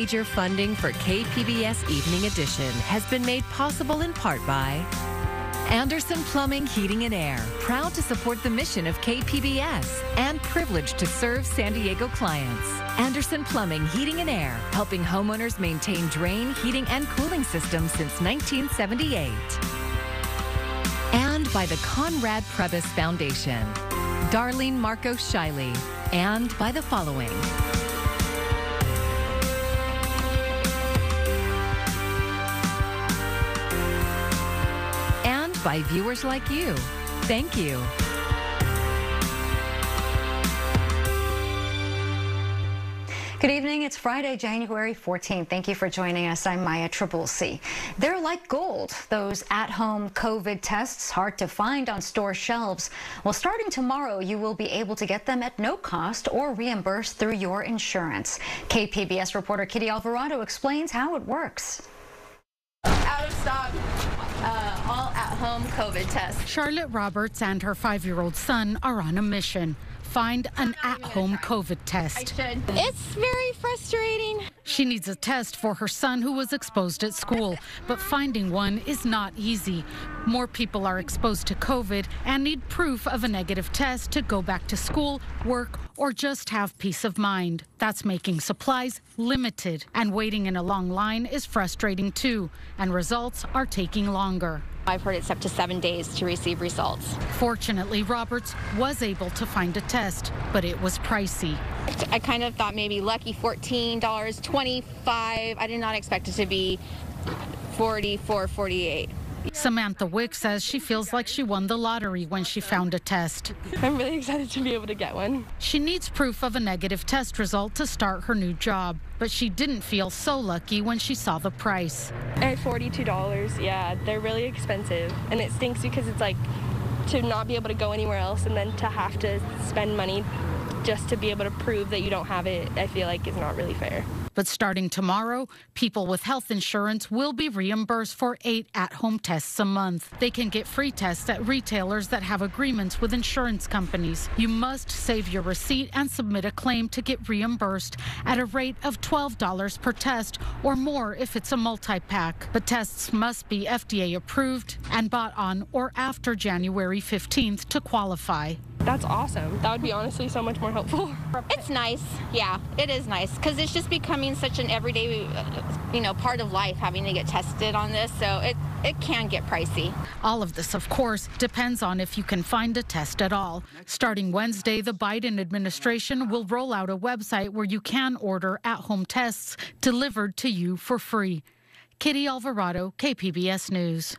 Major funding for KPBS Evening Edition has been made possible in part by Anderson Plumbing, Heating and Air, proud to support the mission of KPBS and privileged to serve San Diego clients. Anderson Plumbing, Heating and Air, helping homeowners maintain drain, heating, and cooling systems since 1978. And by the Conrad Prebys Foundation, Darlene Marcos Shiley, and by the following. By viewers like you. Thank you. Good evening. It's Friday, January 14th. Thank you for joining us. I'm Maya Trabulsi. They're like gold, those at-home COVID tests, hard to find on store shelves. Well, starting tomorrow, you will be able to get them at no cost or reimbursed through your insurance. KPBS reporter Kitty Alvarado explains how it works. Out of stock uh, all at-home COVID test. Charlotte Roberts and her five-year-old son are on a mission find an at-home COVID test. It's very frustrating. She needs a test for her son who was exposed at school, but finding one is not easy. More people are exposed to COVID and need proof of a negative test to go back to school, work, or just have peace of mind. That's making supplies limited, and waiting in a long line is frustrating too, and results are taking longer. I've heard it's up to seven days to receive results. Fortunately, Roberts was able to find a test, but it was pricey. I kind of thought maybe lucky $14, 25 I did not expect it to be 44 48 Samantha Wick says she feels like she won the lottery when she found a test. I'm really excited to be able to get one. She needs proof of a negative test result to start her new job, but she didn't feel so lucky when she saw the price. At $42, yeah, they're really expensive. And it stinks because it's like to not be able to go anywhere else and then to have to spend money just to be able to prove that you don't have it, I feel like is not really fair. But starting tomorrow, people with health insurance will be reimbursed for eight at home tests a month. They can get free tests at retailers that have agreements with insurance companies. You must save your receipt and submit a claim to get reimbursed at a rate of $12 per test or more if it's a multi pack. But tests must be FDA approved and bought on or after January 15th to qualify. That's awesome. That would be honestly so much more helpful. It's nice. Yeah, it is nice because it's just becoming such an everyday, uh, you know, part of life having to get tested on this. So it, it can get pricey. All of this, of course, depends on if you can find a test at all. Starting Wednesday, the Biden administration will roll out a website where you can order at home tests delivered to you for free. Kitty Alvarado, KPBS News.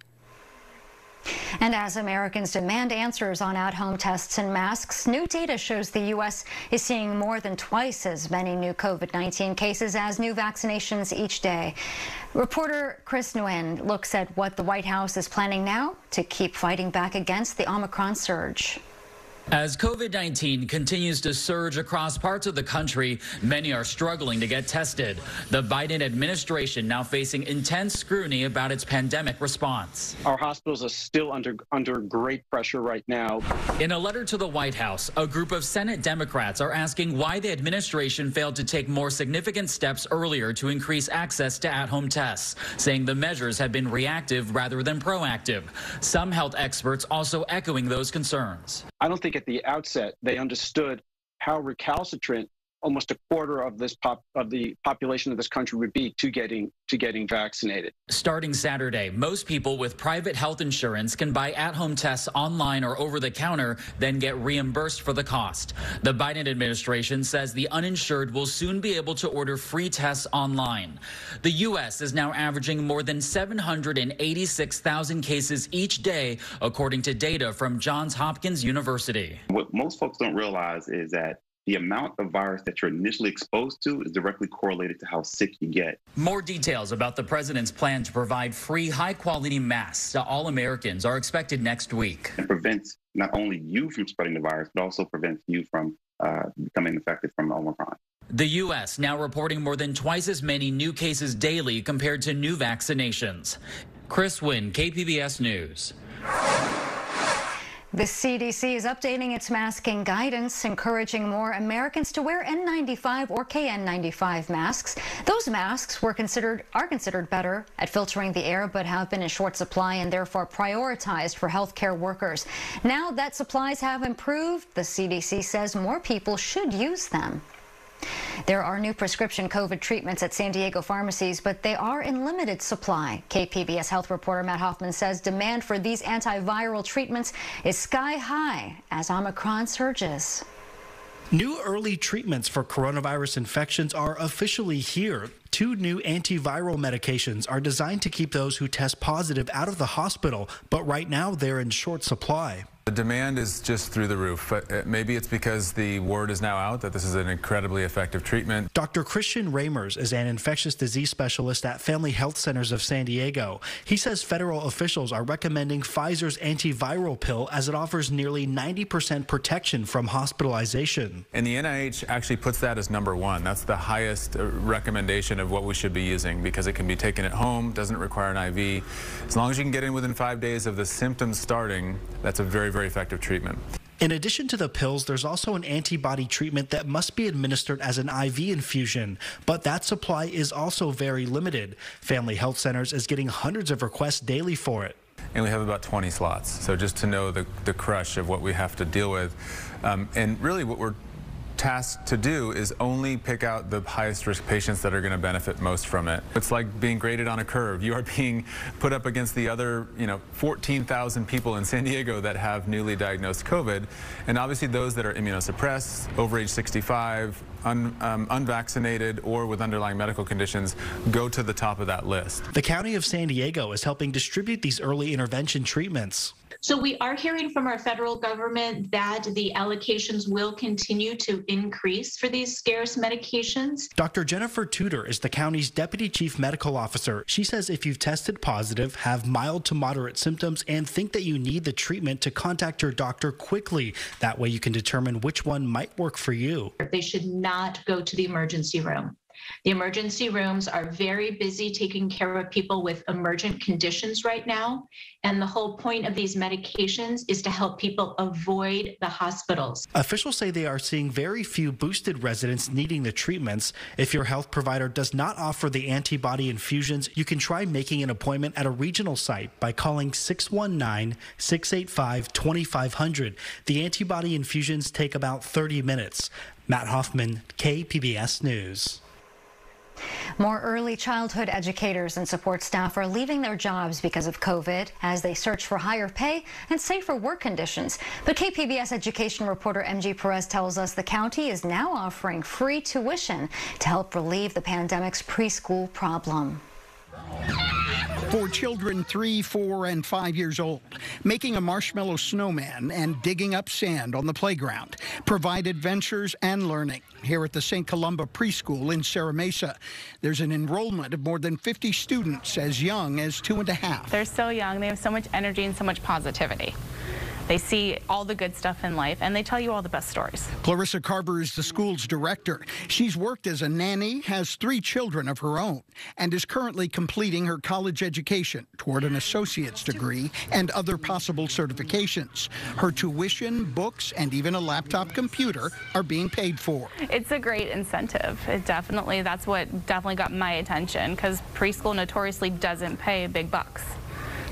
And as Americans demand answers on at-home tests and masks, new data shows the U.S. is seeing more than twice as many new COVID-19 cases as new vaccinations each day. Reporter Chris Nguyen looks at what the White House is planning now to keep fighting back against the Omicron surge. As COVID 19 continues to surge across parts of the country, many are struggling to get tested. The Biden administration now facing intense scrutiny about its pandemic response. Our hospitals are still under, under great pressure right now. In a letter to the White House, a group of Senate Democrats are asking why the administration failed to take more significant steps earlier to increase access to at home tests, saying the measures have been reactive rather than proactive. Some health experts also echoing those concerns. I don't think at the outset they understood how recalcitrant almost a quarter of this pop of the population of this country would be to getting to getting vaccinated. Starting Saturday, most people with private health insurance can buy at-home tests online or over the counter, then get reimbursed for the cost. The Biden administration says the uninsured will soon be able to order free tests online. The U.S. is now averaging more than 786,000 cases each day, according to data from Johns Hopkins University. What most folks don't realize is that the amount of virus that you're initially exposed to is directly correlated to how sick you get. More details about the president's plan to provide free, high quality masks to all Americans are expected next week. It prevents not only you from spreading the virus, but also prevents you from uh, becoming infected from Omicron. The U.S. now reporting more than twice as many new cases daily compared to new vaccinations. Chris Nguyen, KPBS News. The CDC is updating its masking guidance, encouraging more Americans to wear N95 or KN95 masks. Those masks were considered are considered better at filtering the air, but have been in short supply and therefore prioritized for healthcare workers. Now that supplies have improved, the CDC says more people should use them. There are new prescription COVID treatments at San Diego pharmacies, but they are in limited supply. KPBS health reporter Matt Hoffman says demand for these antiviral treatments is sky high as Omicron surges. New early treatments for coronavirus infections are officially here. Two new antiviral medications are designed to keep those who test positive out of the hospital, but right now they're in short supply. The demand is just through the roof, but uh, maybe it's because the word is now out that this is an incredibly effective treatment. Dr. Christian Ramers is an infectious disease specialist at Family Health Centers of San Diego. He says federal officials are recommending Pfizer's antiviral pill as it offers nearly 90% protection from hospitalization. And the NIH actually puts that as number one. That's the highest uh, recommendation of what we should be using because it can be taken at home, doesn't require an IV. As long as you can get in within five days of the symptoms starting, that's a very, very effective treatment. In addition to the pills, there's also an antibody treatment that must be administered as an IV infusion, but that supply is also very limited. Family Health Centers is getting hundreds of requests daily for it. And we have about 20 slots. So just to know the, the crush of what we have to deal with. Um, and really what we're tasked to do is only pick out the highest risk patients that are going to benefit most from it. It's like being graded on a curve. You are being put up against the other, you know, 14,000 people in San Diego that have newly diagnosed COVID. And obviously those that are immunosuppressed, over age 65, un, um, unvaccinated or with underlying medical conditions go to the top of that list. The County of San Diego is helping distribute these early intervention treatments. So we are hearing from our federal government that the allocations will continue to increase for these scarce medications. Dr. Jennifer Tuteur is the county's deputy chief medical officer. She says if you've tested positive, have mild to moderate symptoms, and think that you need the treatment to contact your doctor quickly. That way you can determine which one might work for you. They should not go to the emergency room. The emergency rooms are very busy taking care of people with emergent conditions right now. And the whole point of these medications is to help people avoid the hospitals. Officials say they are seeing very few boosted residents needing the treatments. If your health provider does not offer the antibody infusions, you can try making an appointment at a regional site by calling 619 685 2500. The antibody infusions take about 30 minutes. Matt Hoffman, KPBS News. More early childhood educators and support staff are leaving their jobs because of COVID as they search for higher pay and safer work conditions. But KPBS education reporter MG Perez tells us the county is now offering free tuition to help relieve the pandemic's preschool problem for children three, four, and five years old. Making a marshmallow snowman and digging up sand on the playground provide adventures and learning. Here at the St. Columba Preschool in Serra Mesa, there's an enrollment of more than 50 students as young as two and a half. They're so young, they have so much energy and so much positivity. They see all the good stuff in life and they tell you all the best stories. Clarissa Carver is the school's director. She's worked as a nanny, has three children of her own, and is currently completing her college education toward an associate's degree and other possible certifications. Her tuition, books, and even a laptop computer are being paid for. It's a great incentive. It definitely, that's what definitely got my attention because preschool notoriously doesn't pay big bucks.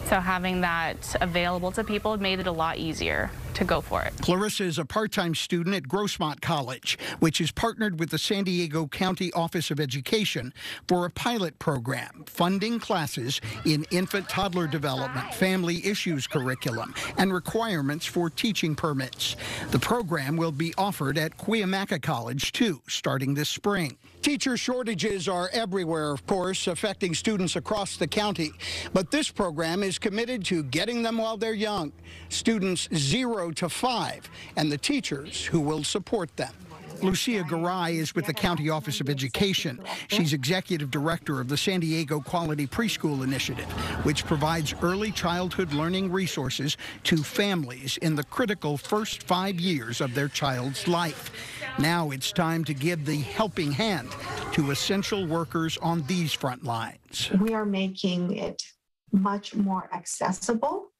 So having that available to people made it a lot easier to go for it. Clarissa is a part-time student at Grossmont College, which is partnered with the San Diego County Office of Education for a pilot program funding classes in infant toddler development, family issues curriculum, and requirements for teaching permits. The program will be offered at Cuyamaca College too, starting this spring. Teacher shortages are everywhere, of course, affecting students across the county. But this program is committed to getting them while they're young. Students zero to five, and the teachers who will support them. Lucia Garay is with the County Office of Education. She's executive director of the San Diego Quality Preschool Initiative, which provides early childhood learning resources to families in the critical first five years of their child's life. Now it's time to give the helping hand to essential workers on these front lines. We are making it much more accessible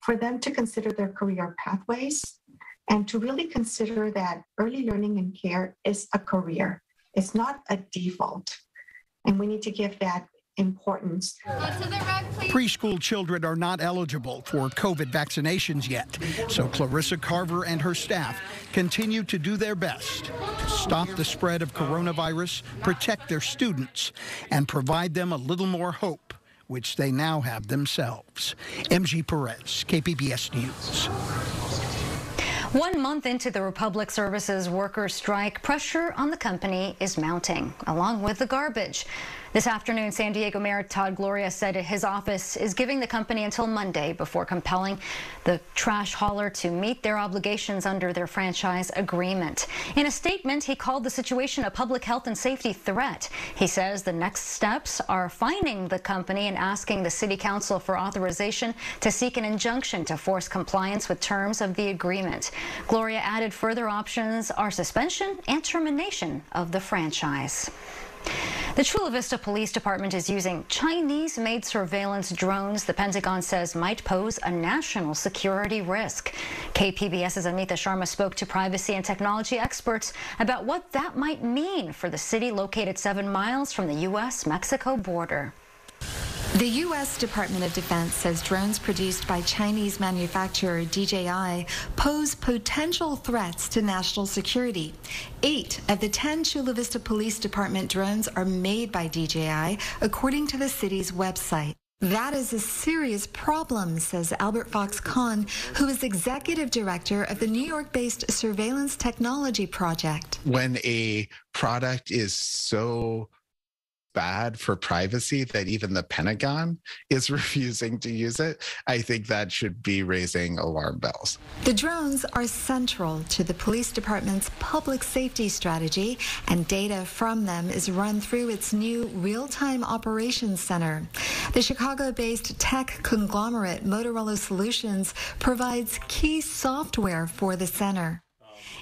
for them to consider their career pathways and to really consider that early learning and care is a career. It's not a default. And we need to give that importance. Preschool children are not eligible for COVID vaccinations yet, so Clarissa Carver and her staff continue to do their best to stop the spread of coronavirus, protect their students, and provide them a little more hope, which they now have themselves. MG Perez, KPBS News. One month into the Republic Services workers' strike, pressure on the company is mounting, along with the garbage. This afternoon, San Diego Mayor Todd Gloria said his office is giving the company until Monday before compelling the trash hauler to meet their obligations under their franchise agreement. In a statement, he called the situation a public health and safety threat. He says the next steps are fining the company and asking the city council for authorization to seek an injunction to force compliance with terms of the agreement. Gloria added further options are suspension and termination of the franchise. The Chula Vista Police Department is using Chinese-made surveillance drones the Pentagon says might pose a national security risk. KPBS's Amita Sharma spoke to privacy and technology experts about what that might mean for the city located seven miles from the U.S.-Mexico border. The U.S. Department of Defense says drones produced by Chinese manufacturer DJI pose potential threats to national security. Eight of the 10 Chula Vista Police Department drones are made by DJI, according to the city's website. That is a serious problem, says Albert Fox Cahn, who is executive director of the New York based Surveillance Technology Project. When a product is so bad for privacy that even the Pentagon is refusing to use it, I think that should be raising alarm bells. The drones are central to the police department's public safety strategy, and data from them is run through its new real time operations center. The Chicago based tech conglomerate Motorola Solutions provides key software for the center.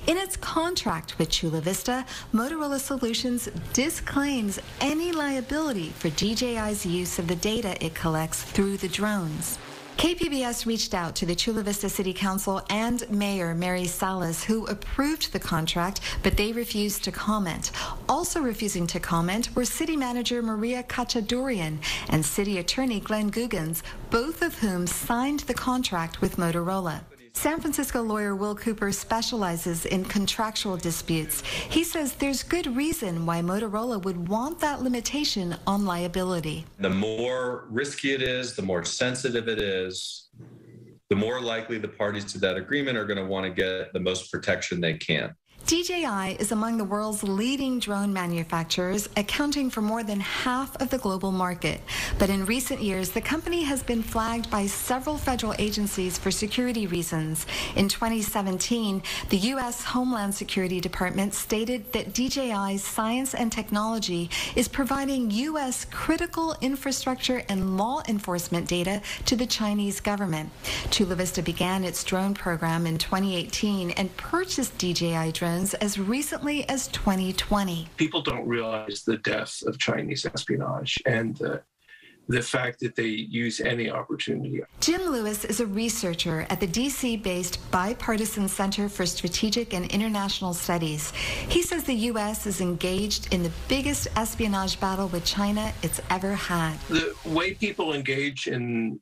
In its contract with Chula Vista, Motorola Solutions disclaims any liability for DJI's use of the data it collects through the drones. KPBS reached out to the Chula Vista City Council and Mayor Mary Salas, who approved the contract, but they refused to comment. Also refusing to comment were City Manager Maria Kachadoorian and City Attorney Glen Googins, both of whom signed the contract with Motorola. San Francisco lawyer Will Cooper specializes in contractual disputes. He says there's good reason why Motorola would want that limitation on liability. The more risky it is, the more sensitive it is, the more likely the parties to that agreement are going to want to get the most protection they can. DJI is among the world's leading drone manufacturers, accounting for more than half of the global market. But in recent years, the company has been flagged by several federal agencies for security reasons. In 2017, the U.S. Homeland Security Department stated that DJI's science and technology is providing U.S. critical infrastructure and law enforcement data to the Chinese government. Chula Vista began its drone program in 2018 and purchased DJI drones as recently as 2020. People don't realize the depth of Chinese espionage and the the fact that they use any opportunity. Jim Lewis is a researcher at the DC based Bipartisan Center for Strategic and International Studies. He says the U.S. is engaged in the biggest espionage battle with China it's ever had. The way people engage in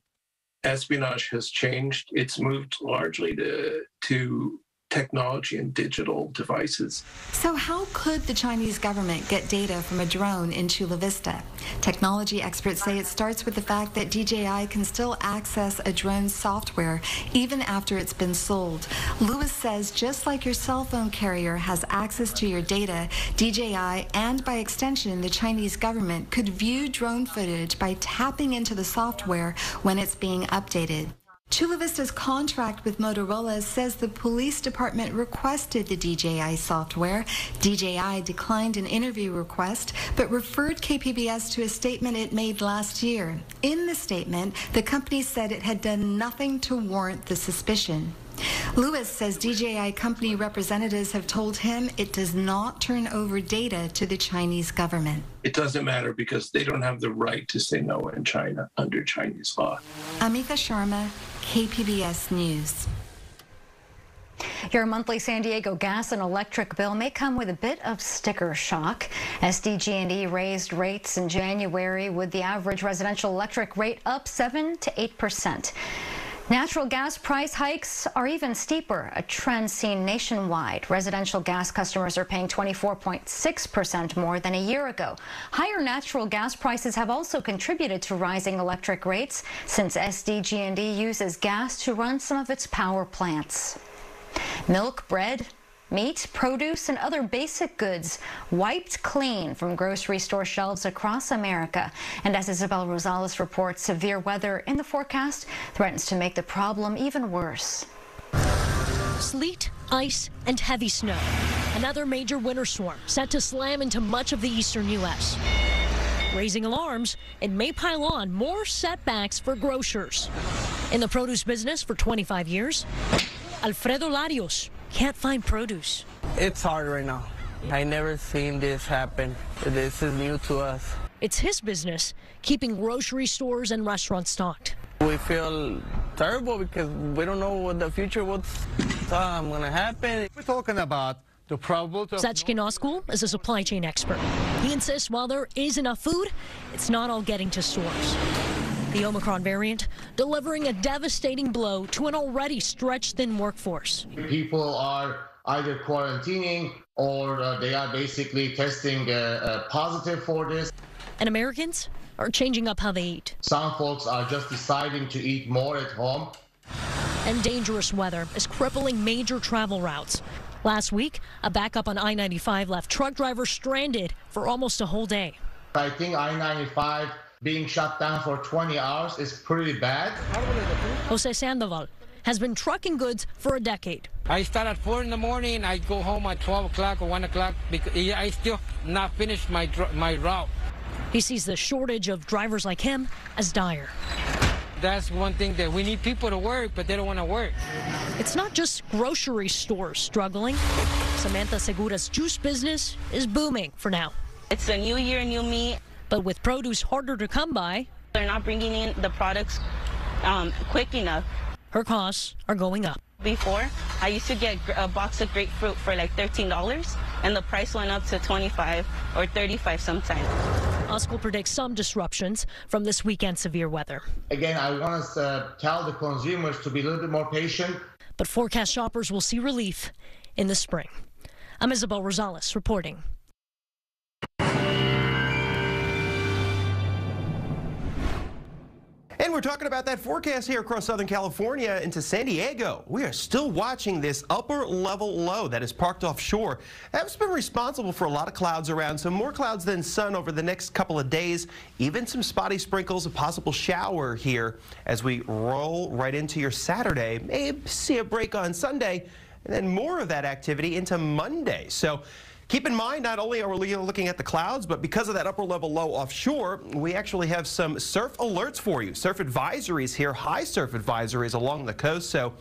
espionage has changed. It's moved largely to, to technology and digital devices. So, how could the Chinese government get data from a drone in Chula Vista? Technology experts say it starts with the fact that DJI can still access a drone's software even after it's been sold. Lewis says just like your cell phone carrier has access to your data, DJI and by extension the Chinese government could view drone footage by tapping into the software when it's being updated. Chula Vista's contract with Motorola says the police department requested the DJI software. DJI declined an interview request, but referred KPBS to a statement it made last year. In the statement, the company said it had done nothing to warrant the suspicion. Lewis says DJI company representatives have told him it does not turn over data to the Chinese government. It doesn't matter because they don't have the right to say no in China under Chinese law. Amita Sharma, KPBS News. Your monthly San Diego gas and electric bill may come with a bit of sticker shock. SDG&E raised rates in January with the average residential electric rate up 7 to 8 percent. Natural gas price hikes are even steeper, a trend seen nationwide. Residential gas customers are paying 24.6% more than a year ago. Higher natural gas prices have also contributed to rising electric rates since SDG&E uses gas to run some of its power plants. Milk, bread, meat, produce, and other basic goods wiped clean from grocery store shelves across America. And as Isabel Rosales reports, severe weather in the forecast threatens to make the problem even worse. Sleet, ice, and heavy snow. Another major winter storm set to slam into much of the eastern U.S. Raising alarms, it may pile on more setbacks for grocers. In the produce business for 25 years, Alfredo Larios can't find produce. It's hard right now. I never seen this happen. This is new to us. It's his business, keeping grocery stores and restaurants stocked. We feel terrible because we don't know what the future what's um, going to happen. We're talking about the probability. Sachkin Oskul is a supply chain expert. He insists while there is enough food, it's not all getting to stores. The Omicron variant delivering a devastating blow to an already stretched thin workforce. People are either quarantining or uh, they are basically testing uh, uh, positive for this. And Americans are changing up how they eat. Some folks are just deciding to eat more at home. And dangerous weather is crippling major travel routes. Last week, a backup on I 95 left truck drivers stranded for almost a whole day. I think I 95 being shut down for 20 hours is pretty bad. Jose Sandoval has been trucking goods for a decade. I start at 4 in the morning. I go home at 12 o'clock or 1 o'clock because I still not finished my, my route. He sees the shortage of drivers like him as dire. That's one thing that we need people to work, but they don't want to work. It's not just grocery stores struggling. Samantha Segura's juice business is booming for now. It's a new year, new me. But with produce harder to come by, they're not bringing in the products um, quick enough. Her costs are going up. Before, I used to get a box of grapefruit for like $13, and the price went up to 25 or 35 sometimes. Oskul predicts some disruptions from this weekend severe weather. Again, I want us to tell the consumers to be a little bit more patient. But forecast shoppers will see relief in the spring. I'm Isabel Rosales reporting. And we're talking about that forecast here across Southern California into San Diego. We are still watching this upper level low that is parked offshore. That's been responsible for a lot of clouds around, some more clouds than sun over the next couple of days. Even some spotty sprinkles, a possible shower here as we roll right into your Saturday. Maybe see a break on Sunday, and then more of that activity into Monday. So Keep in mind, not only are we looking at the clouds, but because of that upper level low offshore, we actually have some surf alerts for you. Surf advisories here, high surf advisories along the coast. So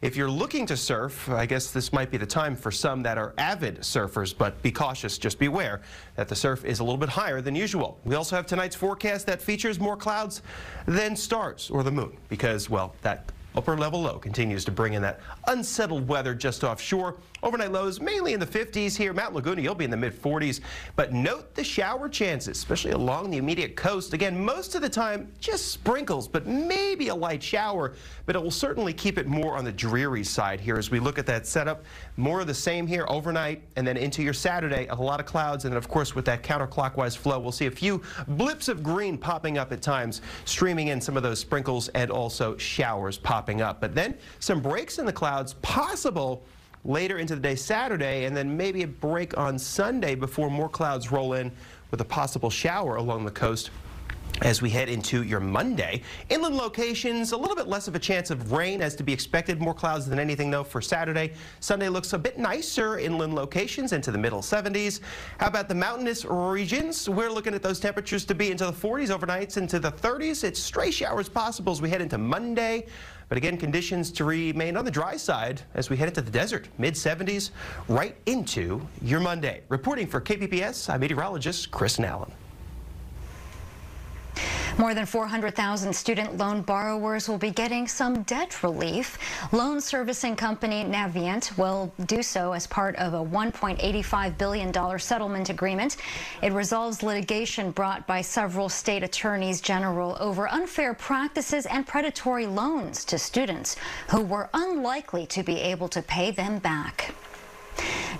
if you're looking to surf, I guess this might be the time for some that are avid surfers, but be cautious, just beware that the surf is a little bit higher than usual. We also have tonight's forecast that features more clouds than stars or the moon because, well, that upper level low continues to bring in that unsettled weather just offshore. Overnight lows mainly in the 50s here. Mount Laguna, you'll be in the mid 40s. But note the shower chances, especially along the immediate coast. Again, most of the time, just sprinkles, but maybe a light shower. But it will certainly keep it more on the dreary side here as we look at that setup. More of the same here overnight and then into your Saturday. A lot of clouds. And then, of course, with that counterclockwise flow, we'll see a few blips of green popping up at times, streaming in some of those sprinkles and also showers popping up. But then some breaks in the clouds possible later into the day Saturday, and then maybe a break on Sunday before more clouds roll in with a possible shower along the coast as we head into your Monday. Inland locations, a little bit less of a chance of rain as to be expected. More clouds than anything, though, for Saturday. Sunday looks a bit nicer inland locations into the middle 70s. How about the mountainous regions? We're looking at those temperatures to be into the 40s overnights into the 30s. It's stray showers possible as we head into Monday. But again, conditions to remain on the dry side as we head into the desert, mid 70s, right into your Monday. Reporting for KPBS, I'm meteorologist Chris Nallen. More than 400,000 student loan borrowers will be getting some debt relief. Loan servicing company Navient will do so as part of a $1.85 billion settlement agreement. It resolves litigation brought by several state attorneys general over unfair practices and predatory loans to students who were unlikely to be able to pay them back.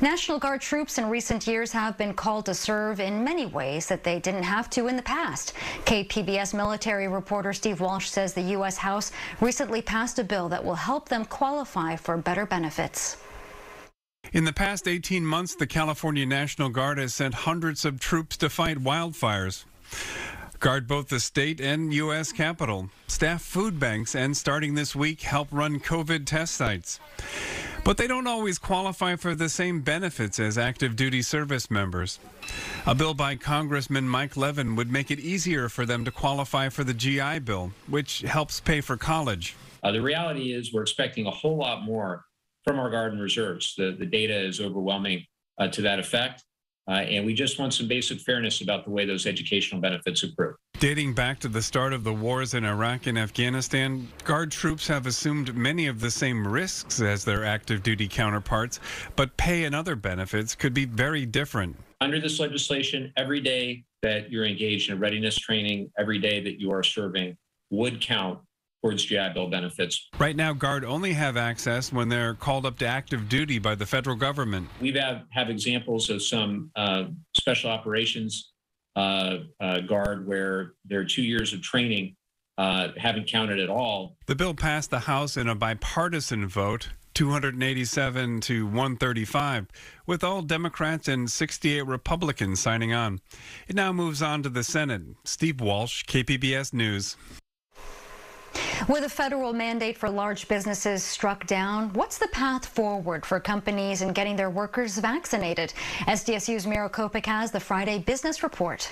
National Guard troops in recent years have been called to serve in many ways that they didn't have to in the past. KPBS military reporter Steve Walsh says the U.S. House recently passed a bill that will help them qualify for better benefits. In the past 18 months, the California National Guard has sent hundreds of troops to fight wildfires. Guard both the state and U.S. Capitol, staff food banks, and starting this week, help run COVID test sites. But they don't always qualify for the same benefits as active duty service members. A bill by Congressman Mike Levin would make it easier for them to qualify for the GI Bill, which helps pay for college. Uh, the reality is, we're expecting a whole lot more from our Guard and Reserves. The, the data is overwhelming uh, to that effect. Uh, and we just want some basic fairness about the way those educational benefits accrue. Dating back to the start of the wars in Iraq and Afghanistan, Guard troops have assumed many of the same risks as their active duty counterparts, but pay and other benefits could be very different. Under this legislation, every day that you're engaged in readiness training, every day that you are serving would count towards GI Bill benefits. Right now, Guard only have access when they're called up to active duty by the federal government. We have, have examples of some uh, special operations uh, uh, Guard where their two years of training uh, haven't counted at all. The bill passed the House in a bipartisan vote. 287 to 135, with all Democrats and 68 Republicans signing on. It now moves on to the Senate. Steve Walsh, KPBS News. With a federal mandate for large businesses struck down, what's the path forward for companies in getting their workers vaccinated? SDSU's Miro Copic has the Friday Business Report.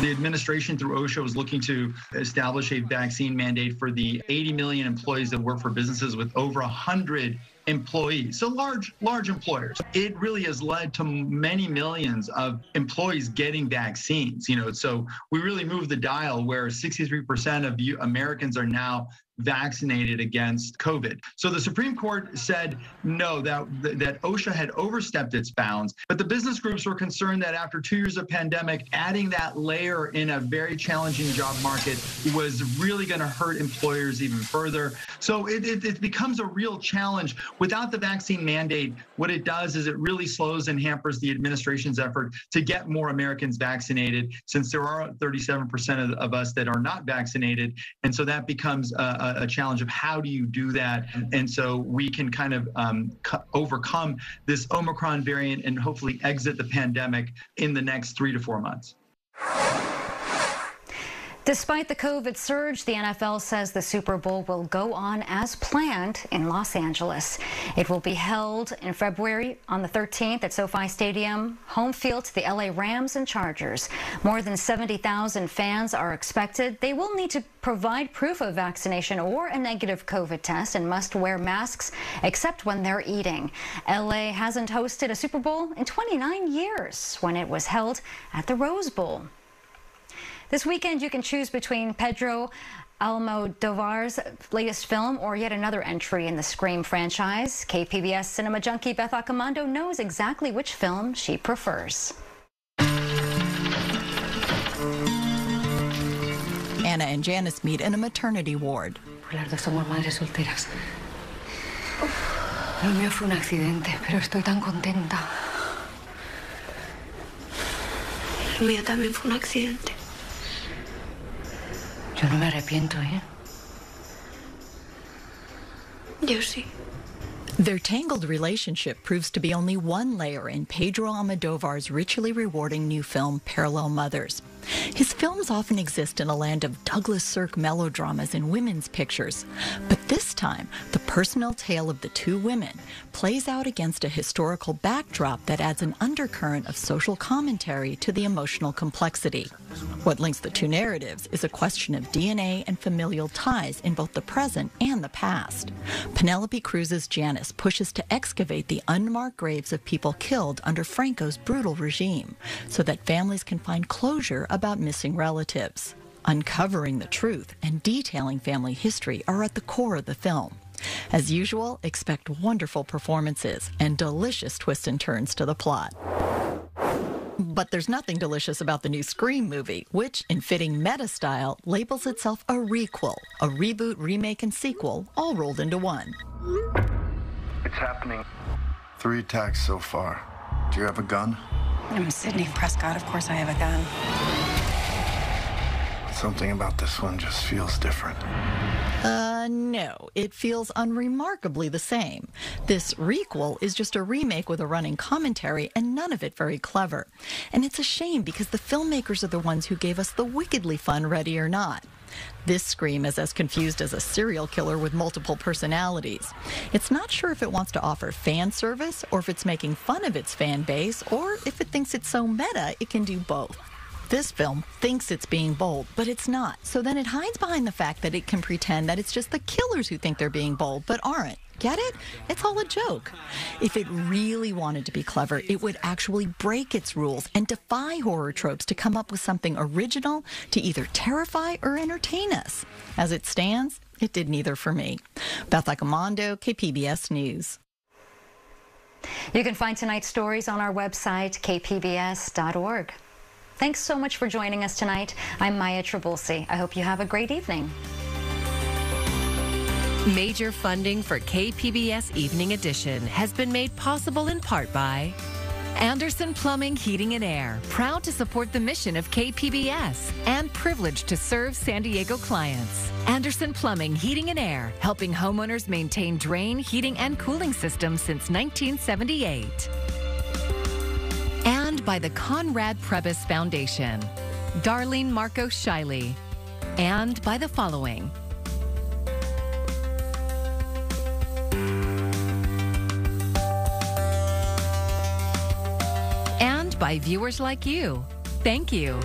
The administration through OSHA is looking to establish a vaccine mandate for the 80 million employees that work for businesses with over 100 employees. So large, large employers. It really has led to many millions of employees getting vaccines. You know, so we really moved the dial where 63% of you Americans are now vaccinated against COVID. So the Supreme Court said no, that that OSHA had overstepped its bounds, but the business groups were concerned that after two years of pandemic, adding that layer in a very challenging job market was really going to hurt employers even further. So it, it, it becomes a real challenge. Without the vaccine mandate, what it does is it really slows and hampers the administration's effort to get more Americans vaccinated, since there are 37% of, of us that are not vaccinated. And so that becomes a, a, a, challenge of how do you do that. And so we can kind of um, overcome this Omicron variant and hopefully exit the pandemic in the next three to four months. Despite the COVID surge, the NFL says the Super Bowl will go on as planned in Los Angeles. It will be held in February on the 13th at SoFi Stadium, home field to the LA Rams and Chargers. More than 70,000 fans are expected. They will need to provide proof of vaccination or a negative COVID test and must wear masks except when they're eating. LA hasn't hosted a Super Bowl in 29 years when it was held at the Rose Bowl. This weekend, you can choose between Pedro Almodovar's latest film or yet another entry in the Scream franchise. KPBS cinema junkie Beth Accomando knows exactly which film she prefers. Anna and Janis meet in a maternity ward. Las dos somos madres solteras. Lo mío fue un accidente, pero estoy tan contenta. Lo mío también fue un accidente. Yo no me arrepiento, ¿eh? Yo sí. Their tangled relationship proves to be only one layer in Pedro Almodovar's richly rewarding new film, Parallel Mothers. His films often exist in a land of Douglas Sirk melodramas and women's pictures. But time, the personal tale of the two women plays out against a historical backdrop that adds an undercurrent of social commentary to the emotional complexity. What links the two narratives is a question of DNA and familial ties in both the present and the past. Penelope Cruz's Janis pushes to excavate the unmarked graves of people killed under Franco's brutal regime so that families can find closure about missing relatives. Uncovering the truth and detailing family history are at the core of the film. As usual, expect wonderful performances and delicious twists and turns to the plot. But there's nothing delicious about the new Scream movie, which, in fitting meta style, labels itself a requel, a reboot, remake, and sequel, all rolled into one. It's happening. Three attacks so far. Do you have a gun? I'm Sidney Prescott. Of course I have a gun. Something about this one just feels different. Uh, no, it feels unremarkably the same. This requel is just a remake with a running commentary, and none of it very clever. And it's a shame because the filmmakers are the ones who gave us the wickedly fun Ready or Not. This Scream is as confused as a serial killer with multiple personalities. It's not sure if it wants to offer fan service, or if it's making fun of its fan base, or if it thinks it's so meta it can do both. This film thinks it's being bold, but it's not. So then it hides behind the fact that it can pretend that it's just the killers who think they're being bold, but aren't. Get it? It's all a joke. If it really wanted to be clever, it would actually break its rules and defy horror tropes to come up with something original to either terrify or entertain us. As it stands, it did neither for me. Beth Accomando, KPBS News. You can find tonight's stories on our website, kpbs.org. Thanks so much for joining us tonight. I'm Maya Trabulsi. I hope you have a great evening. Major funding for KPBS Evening Edition has been made possible in part by Anderson Plumbing, Heating and Air, proud to support the mission of KPBS and privileged to serve San Diego clients. Anderson Plumbing, Heating and Air, helping homeowners maintain drain, heating, and cooling systems since 1978 by the Conrad Prebys Foundation, Darlene Marcos Shiley, and by the following. And by viewers like you. Thank you.